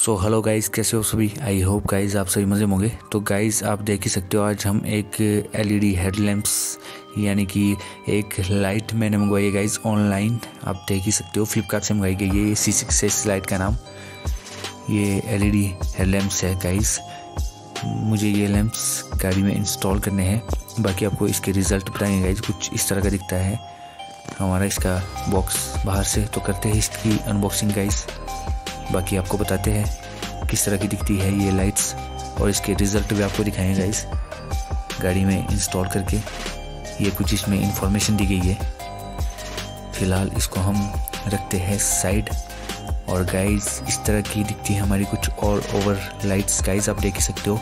So hello guys कैसे हो सभी? आई होप गाइस आप सभी मज़े होंगे। तो गाइस आप देख ही सकते हो, आज हम एक एलईडी हेडलैम्प्स यानी कि एक लाइट मैंने मंगवाई है गाइस ऑनलाइन आप देख ही सकते हो फ्लिपकार्ट से मंगवाई गई है ये सी सिक्स एस लाइट का नाम। ये एलईडी हेडलैम्प्स है गाइस मुझे ये लैम्प्स गाड़ी में इंस्टॉल करने हैं। बाकी आपको इसके रिज़ल्ट बताएँगे गाइज़ कुछ इस तरह का दिखता है। हमारा इसका बॉक्स बाहर से तो करते हैं इसकी अनबॉक्सिंग गाइस बाकी आपको बताते हैं किस तरह की दिखती है ये लाइट्स और इसके रिज़ल्ट भी आपको दिखाएँगे गाइस गाड़ी में इंस्टॉल करके ये कुछ इसमें इंफॉर्मेशन दी गई है। फ़िलहाल इसको हम रखते हैं साइड और गाइस इस तरह की दिखती है हमारी कुछ और ओवर लाइट्स गाइस आप देख सकते हो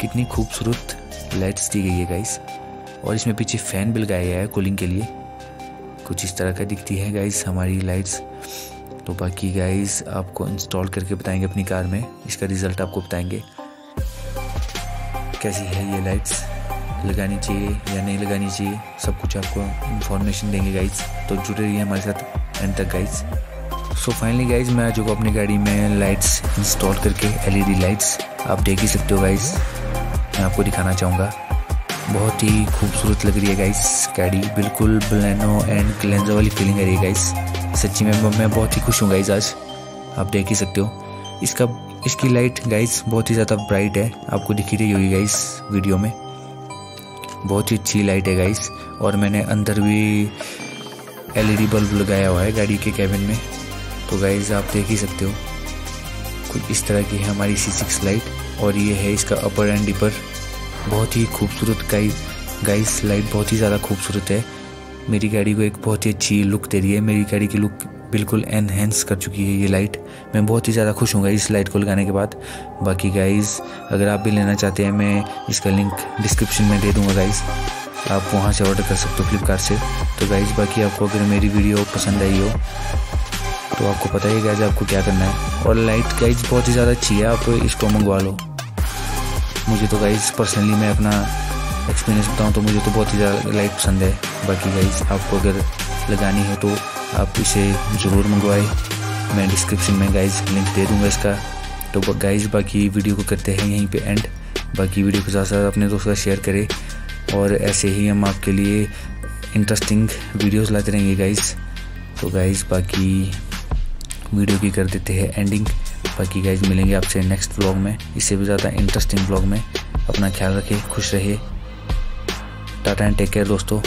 कितनी खूबसूरत लाइट्स दी गई है गाइस और इसमें पीछे फ़ैन भी लगाया गया है कूलिंग के लिए। कुछ इस तरह का दिखती है गाइस हमारी लाइट्स तो बाकी गाइस आपको इंस्टॉल करके बताएँगे अपनी कार में। इसका रिज़ल्ट आपको बताएँगे। कैसी है ये लाइट्स लगानी चाहिए या नहीं लगानी चाहिए? सब कुछ आपको इन्फॉर्मेशन देंगे गाइज़ तो जुड़े रहिए हमारे साथ एंड तक गाइज़ सो फाइनली गाइज़ मैं आ चुका अपनी गाड़ी में लाइट्स इंस्टॉल करके एलईडी लाइट्स आप देख ही सकते हो गाइज़ मैं आपको दिखाना चाहूँगा। बहुत ही खूबसूरत लग रही है गाइस गाड़ी। बिल्कुल ब्लैनो एंड क्लेंजर वाली फीलिंग आ रही है गाइस सच्ची में मैं बहुत ही खुश हूँ गाइज़ आज। आप देख ही सकते हो। इसका, इसकी लाइट गाइस बहुत ही ज़्यादा ब्राइट है। आपको दिखी रही होगी गाइस वीडियो में। बहुत ही अच्छी लाइट है गाइस और मैंने अंदर भी एलईडी बल्ब लगाया हुआ है गाड़ी के कैबिन में। तो गाइज़ आप देख ही सकते हो। कुछ इस तरह की है हमारी सी सिक्स लाइट और ये है इसका अपर एंड डिपर बहुत ही खूबसूरत गाइस गाइस लाइट बहुत ही ज़्यादा खूबसूरत है। मेरी गाड़ी को एक बहुत ही अच्छी लुक दे रही है। मेरी गाड़ी की लुक बिल्कुल एनहेंस कर चुकी है ये लाइट मैं बहुत ही ज़्यादा खुश हूँ इस लाइट को लगाने के बाद। बाकी गाइज़ अगर आप भी लेना चाहते हैं, मैं इसका लिंक डिस्क्रिप्शन में दे दूँगा गाइज़ आप वहाँ से ऑर्डर कर सकते हो फ्लिपकार्ट से। तो गाइज़ बाकी आपको अगर मेरी वीडियो पसंद आई हो तो आपको पता ही गाइज़ आपको क्या करना है। और लाइट गाइज़ बहुत ही ज़्यादा अच्छी है। आप इसको मंगवा लो। मुझे तो गाइज़ पर्सनली मैं अपना एक्सपीरियंस बताऊँ तो मुझे तो बहुत ही ज़्यादा लाइट पसंद है। बाकी गाइज़ आपको अगर लगानी है तो आप इसे ज़रूर मंगवाए। मैं डिस्क्रिप्शन में गाइज़ लिंक दे दूँगा इसका। तो गाइज़ बाकी वीडियो को करते हैं यहीं पे एंड बाकी वीडियो को साथ साथ अपने दोस्तों का शेयर करें। और ऐसे ही हम आपके लिए इंटरेस्टिंग वीडियोस लाते रहेंगे गाइज़ तो गाइज़ बाकी वीडियो की कर देते हैं एंडिंग बाकी गाइज़ मिलेंगे आपसे नेक्स्ट ब्लॉग में। इससे भी ज़्यादा इंटरेस्टिंग ब्लॉग में। अपना ख्याल रखें, खुश रहिए टाटा एंड टेक केयर दोस्तों।